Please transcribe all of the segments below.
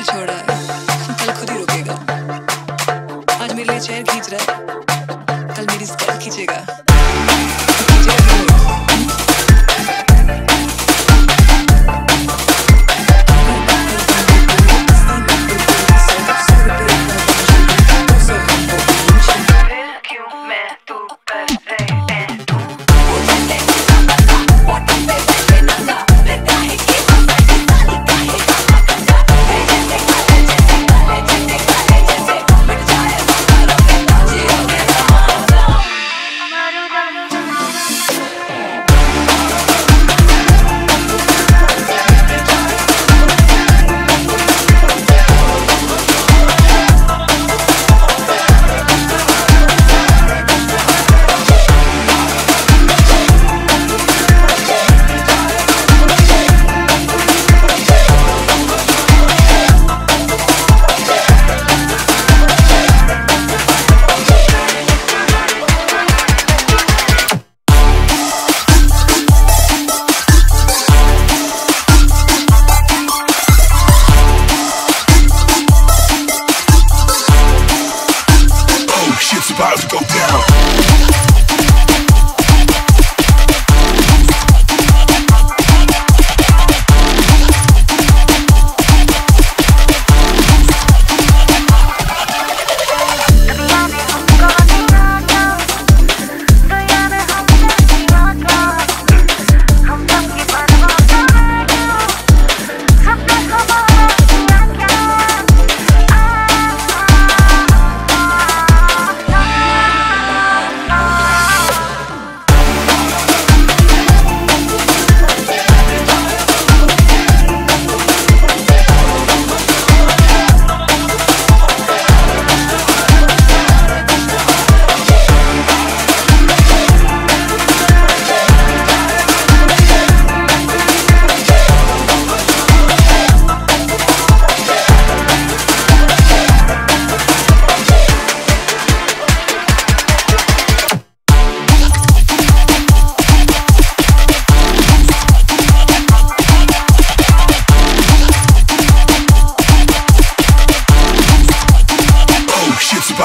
नहीं छोड़ा है। कल खुद ही रोकेगा। आज मेरे लिए चेयर खींच रहा है। कल मेरी स्कैल खींचेगा।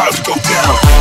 about to go down.